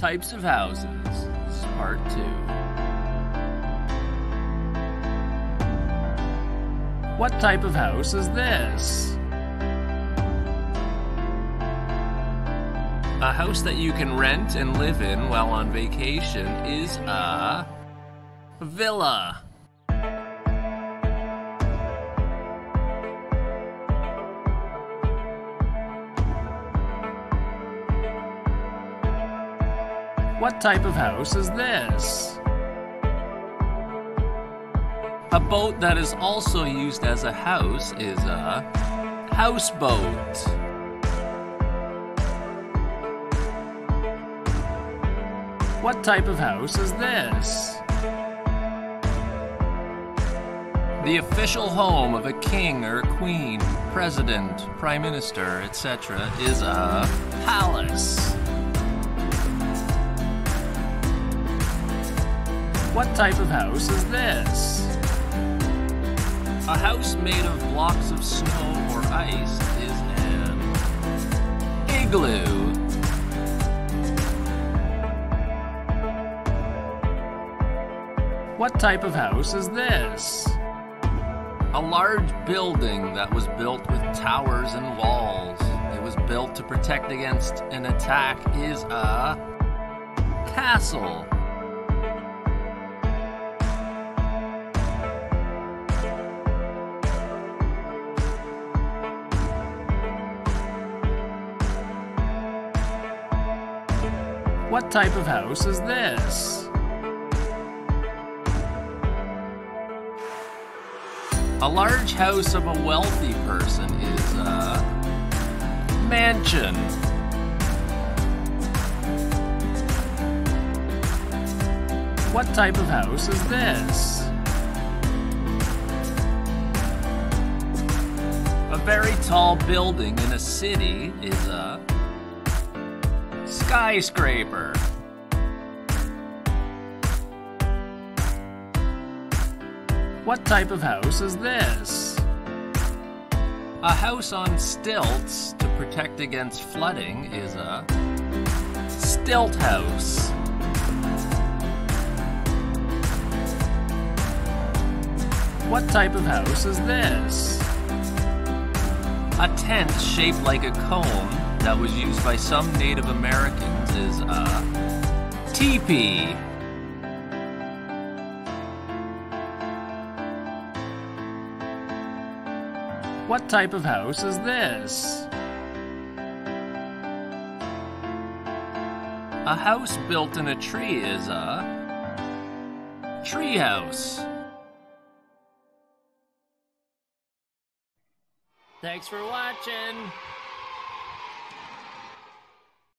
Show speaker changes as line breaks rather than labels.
Types of houses. Part two. What type of house is this? A house that you can rent and live in while on vacation is a villa. What type of house is this? A boat that is also used as a house is a houseboat. What type of house is this? The official home of a king or queen, president, prime minister, etc., is a palace. What type of house is this? A house made of blocks of snow or ice is an igloo. What type of house is this? A large building that was built with towers and walls. It was built to protect against an attack is a castle. What type of house is this? A large house of a wealthy person is a mansion. What type of house is this? A very tall building in a city is a skyscraper. What type of house is this? A house on stilts to protect against flooding is a stilt house. What type of house is this? A tent shaped like a cone that was used by some Native Americans is uh, a teepee. What type of house is this? A house built in a tree is a treehouse. Thanks for watching.